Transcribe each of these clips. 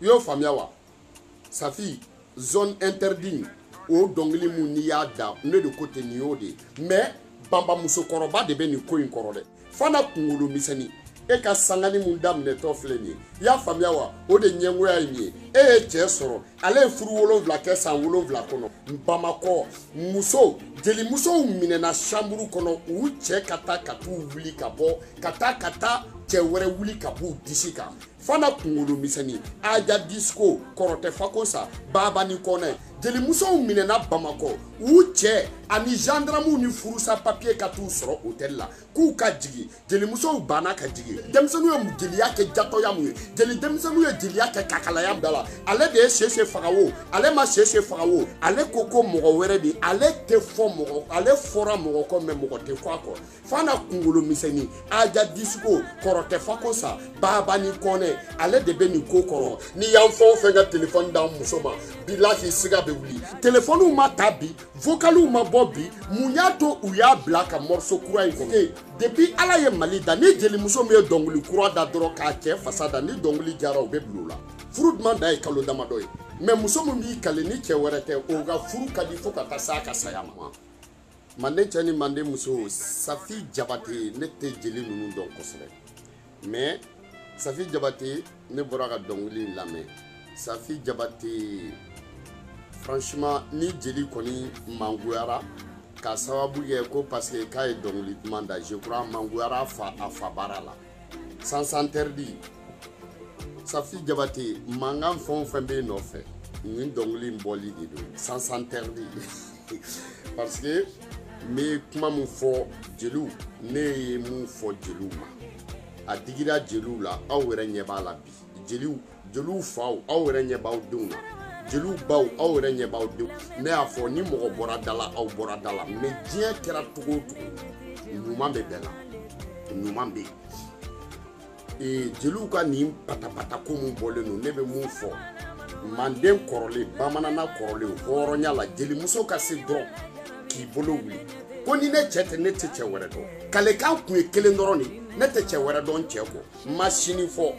i y'o faamuya wa safi zone interdit o dɔnkili mun n'i y'a da ne de ko ten nin y'o de ye mais banbamusokɔrɔba de bɛ nin ko in kɔrɔ dɛ fana kunkolo misɛnnin e ka sangani mun daminɛtɔ filɛ nin ye i y'a faamuya wa o de ɲɛngoya ye nin ye e ye cɛ sɔrɔ ale ye furu wolonwula kɛ san wolonwula kɔnɔ bamakɔ muso jelimusow minɛna sanburu kɔnɔ u cɛ ka taa ka t'u wuli ka bɔ ka taa ka taa cɛ wɛrɛ wuli ka b'u disi kan fana kunkolo misɛnni aja disko kɔrɔtɛ fako sa baba ni kɔnɛ jelimusow minɛna bamakɔ u cɛ ani gendarmew ni furusa papiye ka t'u sɔrɔ hotɛli la k'u ka jigi jelimusow banna ka jigi denmisɛnninw ye jeliya kɛ jatɔya mun ye jeli denmisɛnninw ye jeliya kɛ kakalaya da la ale de ye sese faga wo ale ma sese faga wo ale ko ko mɔgɔ wɛrɛ de ale tɛ fɔ mɔgɔ ale fɔra mɔgɔ kɔ mɛ mɔgɔ tɛ fɔ a kɔ fana kunkolo misɛnni aja disiko kɔrɔ tɛ fako sa baaba ni kɔnɛ ale de bɛ nin ko kɔrɔ ni y'an fɛn o fɛn ka telefɔni d'an muso ma bilahi siga bɛ wuli telefɔniw ma ta bi vokaliw ma bɔ bi mun y'a to u y'a bila ka mɔriso kura in kɔnɔ ee depi ala ye mali da ni jelimuso min ye dɔnkili kura da dɔrɔn k'a cɛ fasa da ni dɔnkili jara u bɛ bila o la furu duman da ye kalo damadɔ ye mɛ muso min b'i kale ni cɛ wɛrɛ tɛ o ka furu ka di fo ka taa s'a ka saya ma manden cɛ ni manden muso safi jabate ne tɛ jeli ninnu dɔn kosɛbɛ mais safi jabate ne bɔra ka dɔnkili in lamɛn safi jabate franchement ni jeli kɔni mangoyara k'a sababu kɛ ko parce que k'a ye dɔnkili duman da je crois a mangoyara a fa a fa baara la sans s'interdire safi jabate mankan fɛn o fɛn bɛ yen nɔfɛ nin dɔnkili in bɔli de don sans s'interdire parce que n bɛ kuma min fɔ jeliw ne ye mun fɔ jeliw ma a digira jeliw la aw yɛrɛ ɲɛ b'a la bi jeliw jeliw faw aw yɛrɛ ɲɛ b'aw denw na jeliw baw aw yɛrɛ ɲɛ b'aw denw ne y'a fɔ ni mɔgɔ bɔra da la aw bɔra da la mɛ diɲɛ kɛra cogo o cogo ɲuman bɛ bɛɛ la ɲuman bɛ yen jeliw ka nin patapata ko min bɔlen don ne bɛ mun fɔ manden kɔrɔlen bamanana kɔrɔlen hɔrɔnya la jelimuso ka se dɔrɔn k'i bolo wuli ko ni ne cɛ tɛ ne tɛ cɛ wɛrɛ dɔn kalekan kun ye kelen dɔrɔn de ne tɛ cɛ wɛrɛ dɔn cɛ kɔ ma sini fɔ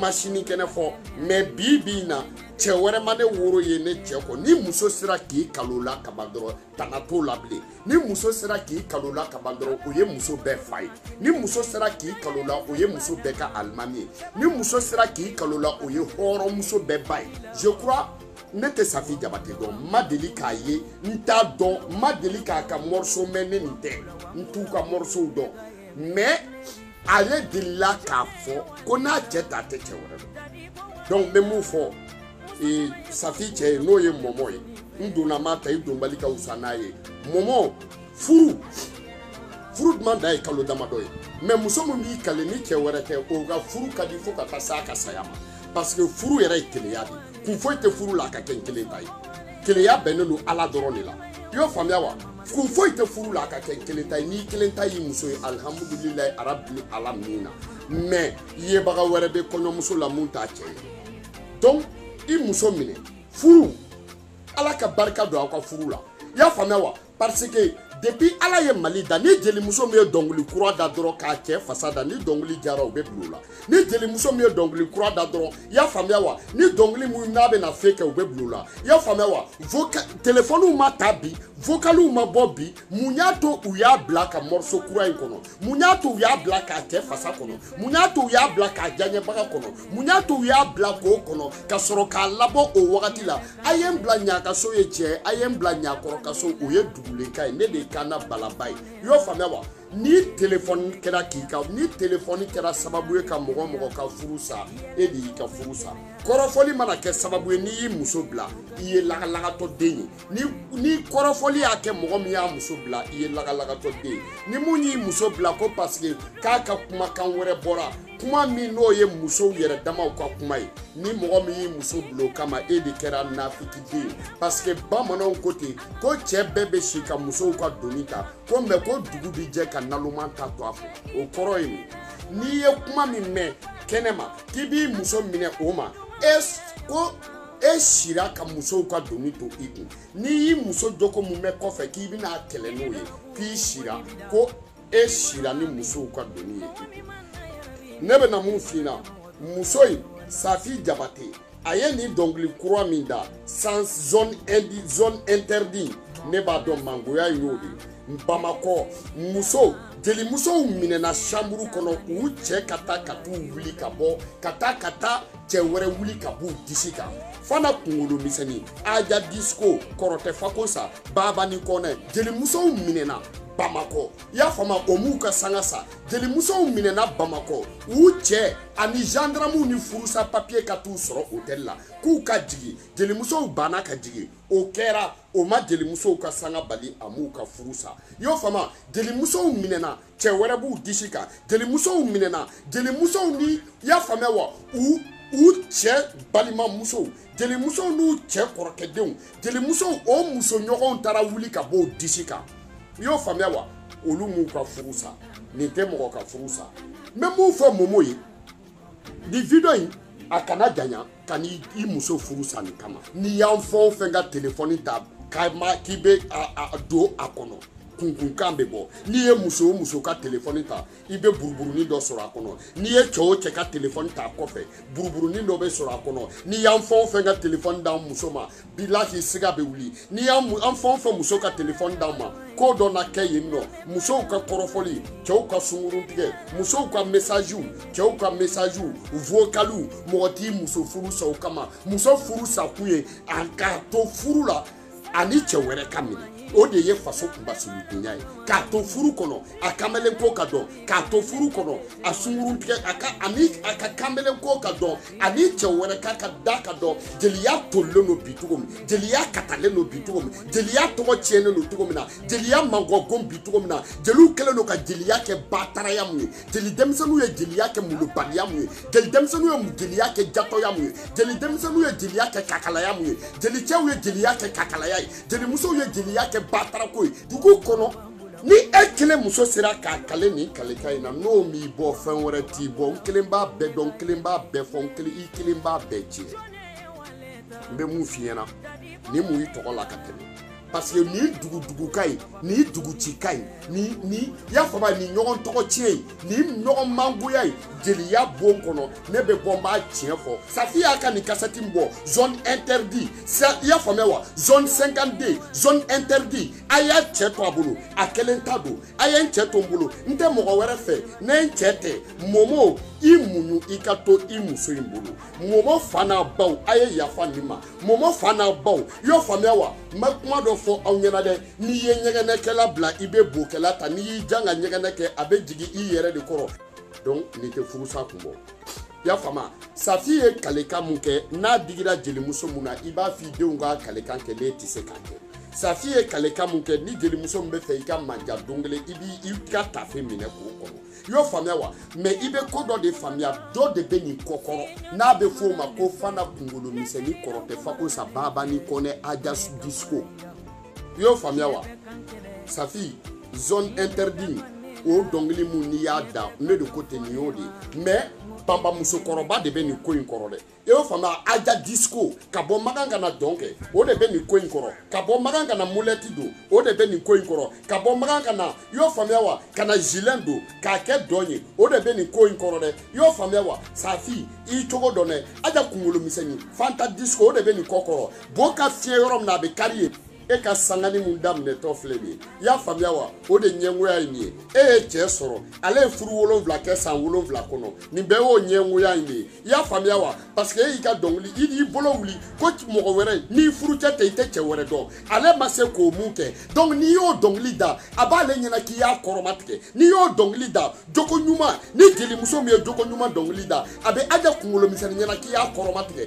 ma sini kɛnɛ fɔ mɛ bi bi na cɛ wɛrɛ ma ne woro ye ne cɛ kɔ ni muso sera k'i kalo la kaban dɔrɔn tana t'o la bilen ni muso sera k'i kalo la kaban dɔrɔn o ye muso bɛɛ fa ye ni muso sera k'i kalo la o ye muso bɛɛ ka alimami ye ni muso sera k'i kalo la o ye hɔrɔnmuso bɛɛ ba ye je crois ne tɛ safi jabate dɔn n ma deli k'a ye n t'a dɔn n ma deli k'a ka mɔriso mɛn ne nin tɛ n t'u ka mɔrisow dɔn mais ale delila k'a fɔ ko n'a cɛ ta tɛ cɛ wɛrɛ dɔn donc n bɛ mun fɔ ee safi cɛ ye n'o ye mɔmɔ ye n donna ma ta i donbali ka wusa n'a ye mɔmɔ furu furu duman da ye kalo damadɔ ye mɛ muso min b'i kale ni cɛ wɛrɛ tɛ o ka furu ka di fo ka taa s'a ka saya ma parce que furu yɛrɛ ye keleya de kun foyi tɛ furu la a ka kɛ n kelen ta ye keleya bɛnnen don ala dɔrɔn de la i y'o faamuya wa kun foyi tɛ furu la a ka kɛ kelen ta ye n'i kelen ta y'i muso ye alihamudulilayi arabi ala min na mɛ yebaga wɛrɛ bɛ kɔɲɔmuso la mun t'a cɛ ye donc i muso minɛ furu ala ka barika don aw ka furu la i y'a faamuya wa parce que depuis ala ye mali da ni jelimuso min ye dɔnkili kura da dɔrɔn k'a cɛ fasa da ni dɔnkili jara u bɛ bila u la ni jelimuso min ye dɔnkili kura da dɔrɔn i y'a faamuya wa ni dɔnkili min n'a bɛ na fe kɛ u bɛ bila u la i y'a faamuya wa vocal telefɔniw ma ta bi vocaliw ma bɔ bi mun y'a to u y'a bila ka morceau kura in kɔnɔ mun y'a to u y'a bila k'a cɛ fasa kɔnɔ mun y'a to u y'a bila k'a diyaɲɛbaga kɔnɔ mun y'a to u y'a bila k'o kɔnɔ ka sɔrɔ k'a labɔ o wagati la a ye n bila ɲakaso ye tiɲɛ a ye n bila ɲakɔrɔ kaso o ye dugulenka ye ne de ye kanna balaba ye i y'o faamuya wa ni telefɔni kɛra k'i ka ni telefɔni kɛra sababu ye ka mɔgɔ mɔgɔ ka furu sa e de y'i ka furu sa kɔrɔfɔli mana kɛ sababu ye n'i y'i muso bila i ye lagalagatɔ den ye ni ni kɔrɔfɔli y'a kɛ mɔgɔ min y'a muso bila i ye lagalakatɔ den ye ni mun y'i muso bila ko paseke k'a ka kumakan wɛrɛ bɔra kuma min n'o ye musow yɛrɛ damaw ka kuma ye ni mɔgɔ min y'i muso bila o kama e de kɛra nafikiden ye paseke bamananw ko ten ko cɛɛ bɛɛ be si ka musow ka doni ta ko mɛ ko dugu bi jɛ ka naloman ta to a fɛ o kɔrɔ ye nin n'i ye kuma min mɛn kɛnɛma k'i b'i muso minɛ o ma e ko e sira ka musow ka doni to i kun n'i y'i muso joko mun bɛ kɔfɛ k'i bɛna kɛlɛ n'o ye k'i sira ko e sira ni musow ka doni ye ne bɛna mun f'i na muso in safi jabate a ye nin dɔnkili kura min da sans zone indi zone interdit ne b'a dɔn mangoya y'o de ye bamakɔ muso jelimusow minɛna sanburu kɔnɔ u cɛ ka taa ka t'u wuli ka bɔ ka taa ka taa cɛ wɛrɛ wuli ka b'u disi kan fana kunkolo misɛnnin aja disko kɔrɔtɛ fako sa baba ni kɔnɛ jelimusow minɛna bamakɔ i y'a faamu o m'u ka sanga sa jelimusow minɛna bamakɔ u cɛ ani zandaramuw ni furusa papiye ka t'u sɔrɔ hotɛli la k'u ka jigin jelimusow banna ka jigin o kɛra o ma jelimusow ka sanga bali a m'u ka furu sa i y'o faamu jelimusow minɛna cɛ wɛrɛ b'u disi kan jelimusow minɛna jelimusow ni i y'a faamuya wa u u cɛ balima musow jelimusow n'u cɛ kɔrɔkɛdenw jelimusow o muso ɲɔgɔnw taara wuli ka b'o disi kan i y'o faamuya wa olu m'u ka furu sa nin tɛ mɔgɔ ka furu sa n bɛ mun fɔ momo ye nin video in a kana janya ka n'i i muso furu san nin kama n'i y'an fɛn o fɛn ka telefɔni ta k'a ma k'i bɛ a a don a kɔnɔ kunkunkan bɛ bɔ n'i ye muso o muso ka telefɔni ta i bɛ buruburunin dɔ sɔrɔ a kɔnɔ n'i ye cɛ o cɛ ka telefɔni ta a kɔfɛ buruburunin dɔ bɛ sɔrɔ a kɔnɔ n'i y'an fɛn o fɛn ka telefɔni d'an muso ma bilahi siga bɛ wuli n'i y'a an fɛn o fɛn muso ka telefɔni d'an ma ko dɔ na kɛ yen nɔ musow ka kɔrɔfɔli cɛw ka sunkurun tigɛ musow ka mesaziw cɛw ka mesaziw vokaliw mɔgɔ t'i muso furu sa o kama muso furu sa kun ye a k'a to furu la ani cɛ wɛrɛ ka minɛ o de ye faso kunbasuludunya ye k'a to furu kɔnɔ a kamalen ko ka dɔn k'a to furu kɔnɔ a sunkurun tigɛ a ka ani a ka kamalen ko ka dɔn ani cɛ wɛrɛ k'a ka da ka dɔn jeliya tolilen don bi cogo min jeliya katalen don bi cogo min jeliya tɔgɔ tiɲɛnen don cogo min na jeliya mangɔgon bi cogo min na jeliw kɛlen don ka jeliya kɛ bataraya mun ye jeli denmisɛnninw ye jeliya kɛ mulubaliya mun ye jeli denmisɛnninw ye jeliya kɛ jatɔya mun ye jeli denmisɛnninw ye jeliya kɛ kakalaya mun ye jelicɛw ye jeliya kɛ kakalaya ye jelimusow ye jeliya kɛ batarako ye dugu kɔnɔ ni e kelen muso sera k'a kale nin kaleka in na n'o m'i bɔ fɛn wɛrɛ t'i bɔ n kelen b'a bɛɛ dɔn n kelen b'a bɛɛ fɔ n kelen i kelen b'a bɛɛ tiɲɛ n bɛ mun f'i ɲɛna nin mun i tɔgɔ la ka tɛmɛ parce que nin dugudugu ka ɲi nin duguci ka ɲi nin nin y'a fɔ ba nin ɲɔgɔn tɔgɔ tiɲɛ ye nin ɲɔgɔn mangoya ye jeliya bon kɔnɔ ne bɛ bɔ n b'a tiɲɛ fɔ safi y'a ka nin kasɛti bɔ zone interdit sa i y'a faamuya wa zone 52 zone interdit a y'a cɛ to a bolo a kɛlen ta don a ye n cɛ to n bolo n tɛ mɔgɔ wɛrɛ fɛ ne n cɛ tɛ mɔmɔ i muɲu i ka to i muso in bolo mɔmɔ fa n'a baw a ye yafa nin ma mɔmɔ fa n'a baw y'o faamuya wa n bɛ kuma dɔ fɔ aw ɲɛna dɛ n'i ye ɲɛgɛnɛkɛla bila i bɛ bokɛla ta n'i y'i jan ka ɲɛgɛnɛ kɛ a bɛ jigin i yɛrɛ de kɔrɔ donc n'i tɛ furusa kun bɔ i y'a faamu safi ye kalekan mun kɛ n'a digira jelimuso mun na i b'a f'i denw ka kalekan kɛ n'e tɛ se k'a kɛ safi ye kalekan mun kɛ ni jelimuso min bɛ fɛ i ka manja don kelen i b'i i ka tafe minɛ k'o kɔnɔ i y'o faamuya wa mɛ i bɛ ko dɔ de faamuya dɔ de bɛ nin kɔ kɔrɔ n'a bɛ f'o ma ko fana kunkolo misɛnni kɔrɔ tɛ fako sa baaba ni kɔnɛ aja disko i y'o faamuya wa safi zone interdit o dɔnkili mun n'i y'a da ne de ko ten nin y'o de ye mais banba musokɔrɔba de bɛ nin ko in kɔrɔ dɛ i y'o faamuya aja disco ka bɔ makan kana dɔn kɛ o de bɛ nin ko in kɔrɔ ka bɔ makan kana molɛti don o de bɛ nin ko in kɔrɔ ka bɔ makan kana i y'o faamuya wa ka na zilɛn don k'a kɛ dɔn ye o de bɛ nin ko in kɔrɔ dɛ i y'o faamuya wa safi i cogo dɔn dɛ aja kunkolo misɛnnin fanta disco o de bɛ nin kɔ kɔrɔ bo ka fiɲɛ yɔrɔ min na a bɛ kari yen e ka sangani mun daminɛtɔ filɛ nin ye i y'a faamuya wa o de ɲɛngoya ye nin ye e ye cɛ sɔrɔ ale ye furu wolonwula kɛ san wolonwula kɔnɔ nin bɛɛ y'o ɲɛngoya in de ye i y'a faamuya wa paseke e y'i ka dɔnkili i y'i bolo wuli ko mɔgɔ wɛrɛ n'i furu cɛ tɛ i tɛ cɛ wɛrɛ dɔn ale ma se k'o mun kɛ donc n'i y'o dɔnkili da a b'ale ɲɛna k'i y'a kɔrɔma tigɛ n'i y'o dɔnkili da jogo ɲuman ni jelimuso min ye jogo ɲuman dɔnkili da a bɛ aja kunkolo misɛnnin ɲɛna k'i y'a kɔrɔma tigɛ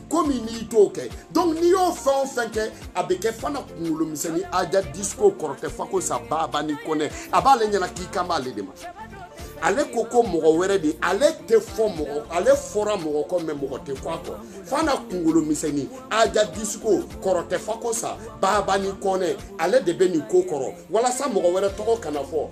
komi n'i t'o kɛ donc n'i y'o fɛn o fɛn kɛ a bɛ kɛ fana kunkolo misɛnnin aja disiko kɔrɔtɛ fako sa baaba ni kɔnɛ a b'ale ɲɛna k'i kan b'ale de ma ale ko ko mɔgɔ wɛrɛ de ale tɛ fɔ mɔgɔ ale fɔra mɔgɔ kɔ mɛ mɔgɔ tɛ fɔ a kɔ fana kunkolo misɛnnin aja disiko kɔrɔtɛ fako sa baaba ni kɔnɛ ale de bɛ nin ko kɔrɔ walasa mɔgɔ wɛrɛ tɔgɔ kana fɔ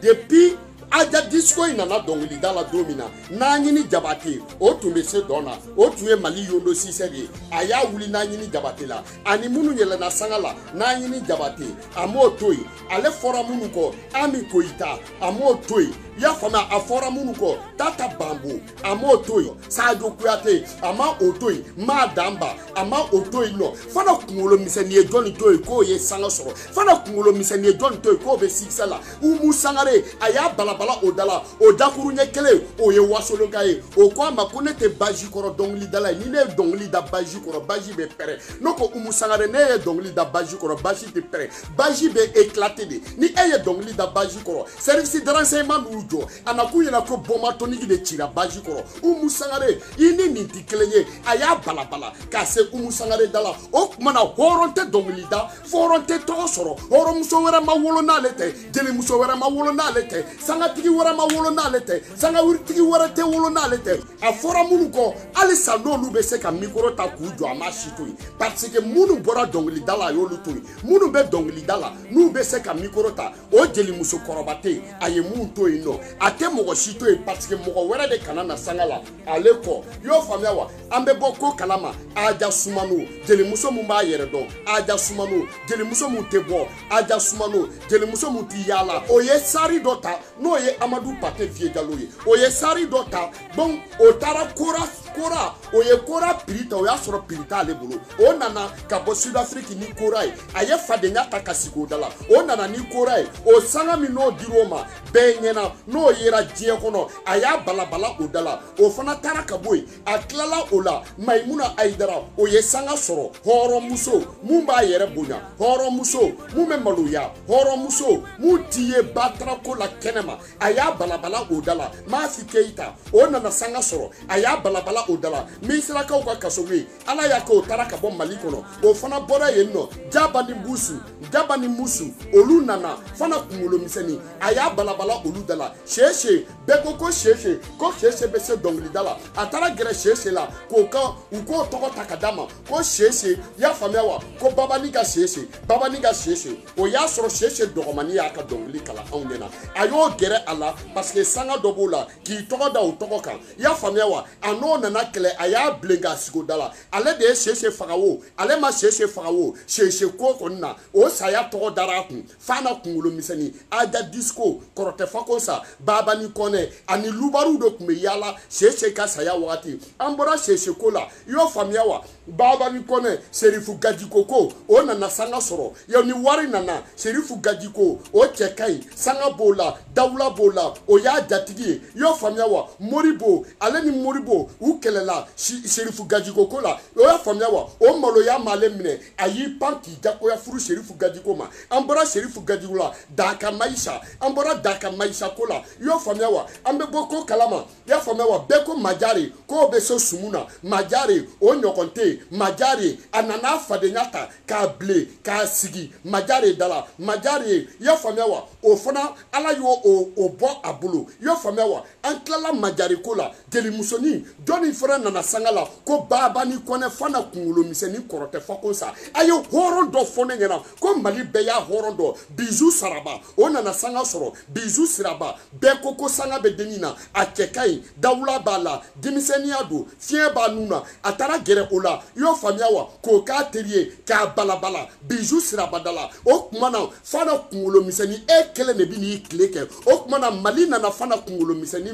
depuis aja disiko in nana dɔnkilida la don min na n'aɲini jabate o tun bɛ se dɔn na o tun ye mali yondo sisɛ de ye a y'a wuli n'aɲini jabate la ani minnu yɛlɛnna sanga la n'aɲini jabate a m'o to yen ale fɔra minnu kɔ ami koyita a m'o to yen i y'a faamuya a fɔra minnu kɔ tata banbo a m'o to yen sajo kuyate a ma o to yen maa danba a ma o to yen nɔ fana kunkolo misɛnnin ye jɔnni to yen k'o ye sanga sɔrɔ fana kunkolo misɛnnin ye jɔnni to yen k'o bɛ sikisɛ la umu sangare a y'a balabala o da la o dakuru ɲɛ kelen o ye wasolonka ye o ko a ma ko ne tɛ baji kɔrɔ dɔnkilidala ye ni ne ye dɔnkili da baji kɔrɔ baji bɛ pɛrɛn ne ko umu sangare ne ye dɔnkili da baji kɔrɔ baji tɛ pɛrɛn baji bɛ éclater de ni e ye dɔnkili da baji kɔrɔ service de renseignement n'u jɔ a na k'u ɲɛna ko bɔnma tonigi de cira baji kɔrɔ umu sangare i ni nin tɛ kelen ye a y'a balabala k'a se umu sangare da la o tuma na hɔrɔn tɛ dɔnkili da fo hɔrɔn tɛ tɔgɔ sɔrɔ hɔrɔnmuso wɛrɛ ma wolo n'ale tɛ jelimuso wɛrɛ ma wolo n'ale tɛ sangatigi wɛrɛ ma wolo n'ale tɛ sangawuritigi wɛrɛ tɛ wolo n'ale tɛ a fɔra minnu kɔ halisa n'olu bɛ se ka mikoro ta k'u jɔ a ma si to yen parce que minnu bɔra dɔnkilida la a y'olu to yen minnu bɛ dɔnkilida la n'u bɛ se ka mikoro ta o jelimuso kɔrɔba tɛ yen a ye mun to yen nɔ a tɛ mɔgɔ si to yen parce que mɔgɔ wɛrɛ de kana na sanga la ale kɔ y'o faamuya wa an bɛ bɔ ko kalama aja sumano jelimuso min b'a yɛrɛ dɔn aja sumano jelimuso min tɛ bɔ aja sumano jelimuso min tɛ yaala o ye sari dɔ ta n'o ye amadu pate viye jalo ye o ye sari dɔ ta donc o taara kora kora o ye kora piri ta o y'a sɔrɔ piri t'ale bolo o nana ka bɔ sud afrique ni kora ye a ye fadenya ta ka sigi o da la o nana ni kora ye o sanga min n'o dir'o ma bɛɛ ɲɛna n'o yera diɲɛ kɔnɔ a y'a balabala o da la o fana taara ka bɔ yen a tilala o la mayimuna ayidara o ye sanga sɔrɔ hɔrɔnmuso mun b'a yɛrɛ bonya hɔrɔnmuso mun bɛ maloya hɔrɔnmuso mun ti ye batarako la kɛnɛma a y'a balabala o da la maasi keyita o nana sanga sɔrɔ a y'a balabala o da la minisirakaw ka kasogo ye ala y'a kɛ o taara ka bɔ mali kɔnɔ o fana bɔra yen nɔ jaba ni busu jaba ni musu olu nana fana kungolo misɛnni a y'a balabala olu da la sheshe bɛɛ ko ko sheshe ko sheshe bɛ se dɔnkilida la a taara gɛrɛ sheshe la k'o ka u k'o tɔgɔ ta ka d'a ma ko sheshe y'a faamuya wa ko babani ka sheshe babani ka sheshe o y'a sɔrɔ sheshe dɔgɔmani y'a ka dɔnkili kalan anw ɲɛna a y'o gɛrɛ a la paseke sanga dɔ b'o la k'i tɔgɔ da o tɔgɔ kan i y'a faamuya wa a n'o nana kɛlɛ a y'a bilen k'a sigi o da la ale de ye sese faga o ale ma sese faga o sese ko kɔni na o saya tɔgɔ dara a kun f'a na kunkolo misɛnni aja disko kɔrɔtɛ fako sa baba ni kɔnɛ ani lubariw de tun bɛ yaala sese ka saya wagati an bɔra sese ko la i y'o faamuya wa babani kɔnɛ serifu gajiko ko o nana sanga sɔrɔ yɛ ni wari nana serifu gajiko o cɛ ka ɲi sanga b'o la dawula b'o la o y'a jatigi ye y'o faamuya wa moribo ale ni moribo u kɛlɛla serifu gajiko ko la o y'a faamuya wa o maloya m'ale minɛ a y'i pan k'i jakoya furu serifu gajiko ma an bɔra serifu gajiko la daka mayisa an bɔra daka mayisa ko la y'o faamuya wa an bɛ bɔ ko kalama y'a faamuya wa bɛɛ ko majari k'o bɛ se sumu na majari o ɲɔgɔn tɛ yen majari a nana a fadenya ta k'a bilen k'a sigi majari da la majari y'a faamuya wa o fana ala y'o o o bɔ a bolo y'a faamuya wa an tilala majari ko la jelimusonin jɔnni fana nana sanga la ko baaba ni kɔnɛ fana kunkolo misɛnnin kɔrɔtɛ fako sa a ye hɔrɔn dɔ fɔ ne ɲɛna ko mali bɛɛ y'a hɔrɔn dɔ bizu saraba o nana sanga sɔrɔ bizu siraba bɛɛ ko ko sanga bɛ dennin na a cɛ ka ɲi dawula b'a la denmisɛnniya don fiɲɛ b'a nun na a taara gɛrɛ o la i y'o faamuya wa k'o k'a teri ye k'a balabala bizu sirabada la o tuma na fana kunkolo misɛnni e kelen de bɛ n'i tile kɛ o tuma na mali nana fana kunkolo misɛnni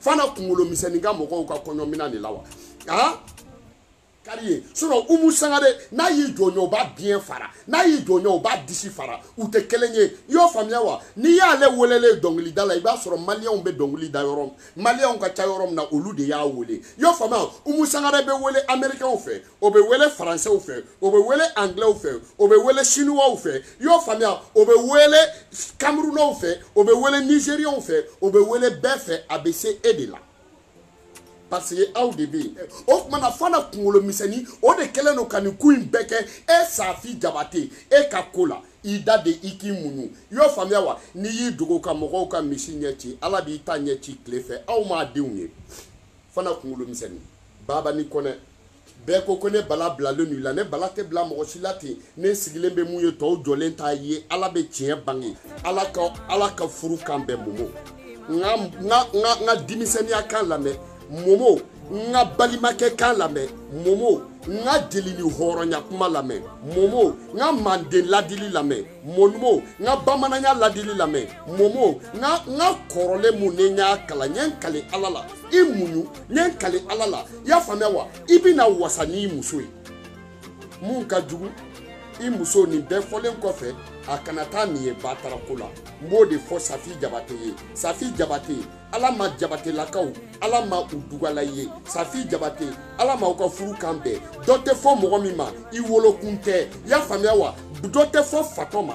fana kunkolo misɛnni ka mɔgɔw ka kɔɲɔminan de la wa aa kari ye sinɔn umu sangare n'a y'i jɔ ɲɛ o b'a biɲɛ fara n'a y'i jɔ ɲɛ o b'a disi fara u tɛ kelen ye i y'o faamuya wa n'i y'ale welelen dɔnkilida la i b'a sɔrɔ maliyɛnw bɛ dɔnkili da yɔrɔ maliyɛnw ka ca yɔrɔ min na olu de y'a wele i y'o faamuya umu sangare bɛ wele amerikɛnw fɛ o bɛ wele faransɛw fɛ o bɛ wele anglɛw fɛ o bɛ wele sinuwaw fɛ i y'o faamuya o bɛ wele kamerunɛw fɛ o bɛ wele nizeriyɛnw fɛ o bɛ wele bɛɛ fɛ a bɛ se e de la parce que aw de bɛ yen o tumana fana kunkolo misɛnnin o de kɛlen don ka nin ko in bɛɛ kɛ e safi jabate e ka ko la i da de i k'i muɲu i y'o faamuya wa n'i y'i dogo ka mɔgɔw ka misi ɲɛ ci ala b'i ta ɲɛ ci tile fɛ aw m'a denw ye fana kunkolo misɛnnin baba ni kɔnɛ bɛɛ ko ko ne bala bilalen n'u la ne bala tɛ bila mɔgɔ si la ten ne sigilen bɛ mun ye tɔw jɔlen t'a ye ala bɛ tiɲɛ bange ala ka ala ka furu kan bɛn momo n ka n ka n ka n ka denmisɛnninya kan lamɛn momo n ka balimakɛ kan lamɛn momo n ka deli ni hɔrɔnya kuma lamɛn momo n ka manden ladili lamɛn momo n ka bamananya ladili lamɛn momo n ka n ka kɔrɔlen mun ne n y'a kalan n ye n kale ala la i muɲu ne n kale ala la i y'a faamuya wa i bɛna wasa n'i muso ye mun ka jugu i muso nin bɛɛ fɔlen kɔfɛ a kana taa nin ye batarako la n b'o de fɔ safi jabate ye safi jabate ala ma jabatelakaw ala ma u dugala ye safi jabate ala ma u ka furu kan bɛɛ dɔ tɛ fɔ mɔgɔ min ma i wolokun tɛ i y'a faamuya wa dɔ tɛ fɔ fatɔ ma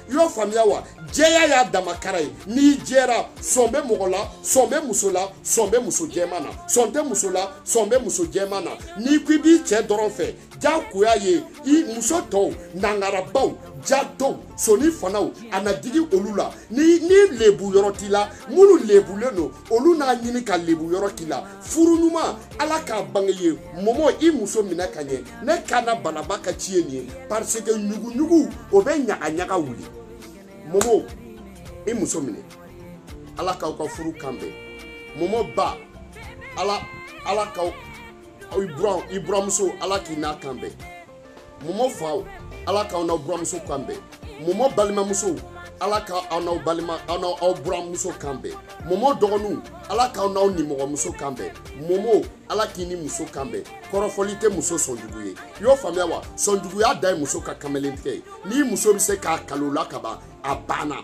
i y'o faamuya wa jɛya y'a dama kara ye n'i jɛra sɔn bɛ mɔgɔ la sɔn bɛ muso la sɔn bɛ muso jɛman na sɔn tɛ muso la sɔn bɛ muso jɛman na n'i ko i b'i cɛ dɔrɔn fɛ jagoya ye i muso tɔw nangarabaw jatɔw soni fanaw a na digi olu la ni ni lebu yɔrɔ t'i la minnu lebulen don olu n'a ɲini ka lebu yɔrɔ k'i la furu ɲuman ala k'a bange ye mɔmɔ i muso minɛ ka ɲɛ ne kana balaba ka ci ye nin ye parce que ɲuguɲugu o bɛ ɲaga ɲaga wuli mɔmɔ i muso minɛ ala k'aw ka furu kan bɛn mɔmɔ ba ala ala k'aw i buran i buramuso ala k'i n'a kan bɛn mɔmɔ faw ala k'aw n'aw buramuso kan bɛn mɔmɔ balimamusow ala ka aw n'aw balima aw n'aw aw buramuso kan bɛn mɔmɔ dɔgɔninw ala k'aw n'aw nimɔgɔmuso kan bɛn mɔmɔ ala k'i ni muso kan bɛn kɔrɔfɔli tɛ muso sɔnjugu ye i y'o faamuya wa sɔnjuguya da ye muso ka kamelentigɛ ye n'i muso bɛ se k'a kalo la ka ban a banna